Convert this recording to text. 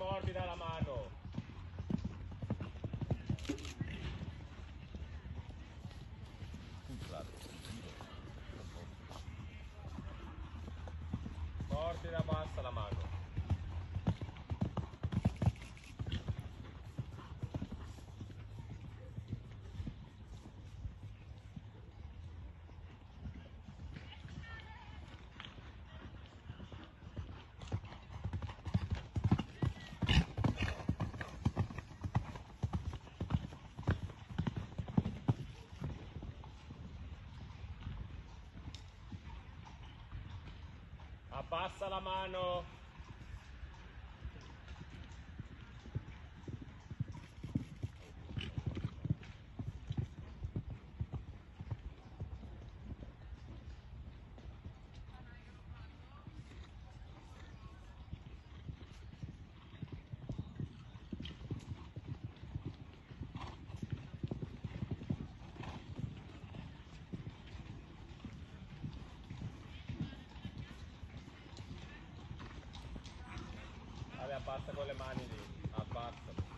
morbida la mano. Morbida, bassa la mano. Abbassa la mano. Abbassa con le mani lì, abbassa.